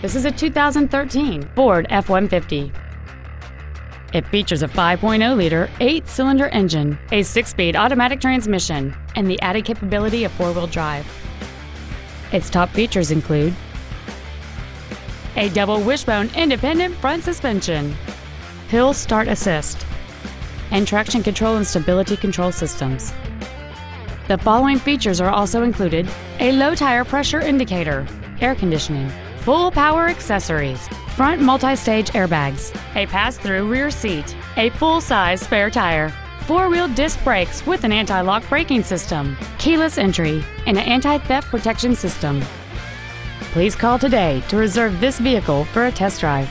This is a 2013 Ford F-150. It features a 5.0-liter, eight-cylinder engine, a six-speed automatic transmission, and the added capability of four-wheel drive. Its top features include a double wishbone independent front suspension, hill start assist, and traction control and stability control systems. The following features are also included a low tire pressure indicator, air conditioning, full power accessories, front multi-stage airbags, a pass-through rear seat, a full-size spare tire, four-wheel disc brakes with an anti-lock braking system, keyless entry, and an anti-theft protection system. Please call today to reserve this vehicle for a test drive.